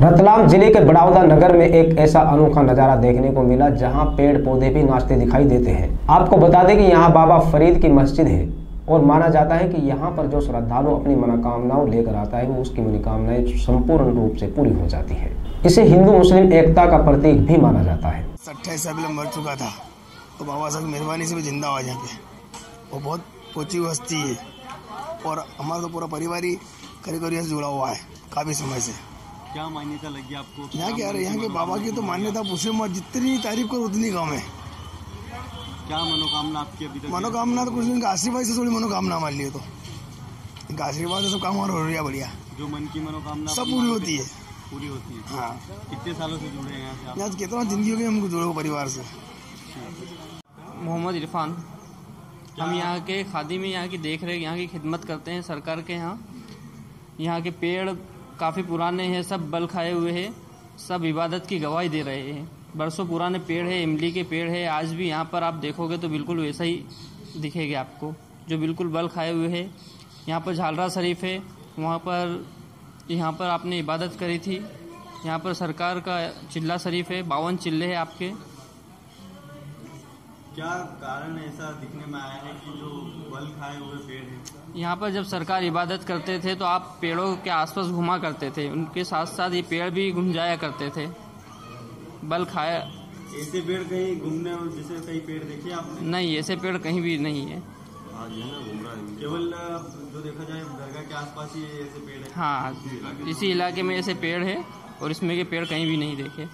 रतलाम ज़िले के बड़ौदा नगर में एक ऐसा अनोखा नज़ारा देखने को मिला, जहाँ पेड़ पौधे भी नाचते दिखाई देते हैं। आपको बता दें कि यहाँ बाबा फरीद की मस्जिद है और माना जाता है कि यहाँ पर जो श्रद्धालु अपनी मनोकामनाओं लेकर आता है, वो उसकी मनोकामनाएँ संपूर्ण रूप से पूरी हो जाती है। इसे हिंदू, मुस्लिम एकता का प्रतीक भी माना जाता है। अट्ठाईस साल मर चुका था। तो बाबा साहब मेहरबानी से भी ज़िंदा हुआ यहाँ पे वो बहुत ऊँची हस्ती है और हमारा तो पूरा परिवार ही करीब जुड़ा हुआ है, काफ़ी समय से। क्या मान्यता लगी आपको? यहाँ के अरे यहाँ के बाबा की तो मान्यता पूछे मत जितनी तारीफ़ करो उतनी कम है। क्या मनोकामना आपकी अभी तक? मनोकामना तो कुछ नहीं इनका आशीर्वाद से थोड़ी मनोकामना हमारे लिए तो। इनका आशीर्वाद से सब काम और हो रहा है बढ़िया। जो मन की मनोकामना सब पूरी होती है पूरी होती है। हाँ। कितने सालों से जुड़े हैं यहाँ से कितना ज़िंदगी हो गई हमको जुड़े हुए परिवार से। मोहम्मद इरफान हम यहाँ के खादी में यहाँ की देख रेख यहाँ की खिदमत करते हैं सरकार के यहाँ। यहाँ के पेड़ काफ़ी पुराने हैं, सब बल खाए हुए हैं, सब इबादत की गवाही दे रहे हैं। बरसों पुराने पेड़ है, इमली के पेड़ है, आज भी यहाँ पर आप देखोगे तो बिल्कुल वैसा ही दिखेगा आपको, जो बिल्कुल बल खाए हुए है। यहाँ पर झालरा शरीफ है, वहाँ पर, यहाँ पर आपने इबादत करी थी। यहाँ पर सरकार का चिल्ला शरीफ है, बावन चिल्ले हैं आपके। क्या कारण ऐसा दिखने में आया है कि जो बल खाए हुए पेड़ हैं? यहाँ पर जब सरकार इबादत करते थे तो आप पेड़ों के आसपास घुमा करते थे। उनके साथ साथ ये पेड़ भी घूम जाया करते थे। बल खाया। ऐसे पेड़ कहीं घूमने और जैसे कई पेड़ देखे आपने? नहीं ऐसे पेड़ कहीं भी नहीं है। केवल जो देखा जाए दरगाह के आसपास ही ऐसे पेड़ है। हाँ इसी इलाके में ऐसे पेड़ है और इसमें के पेड़ कहीं भी नहीं देखे।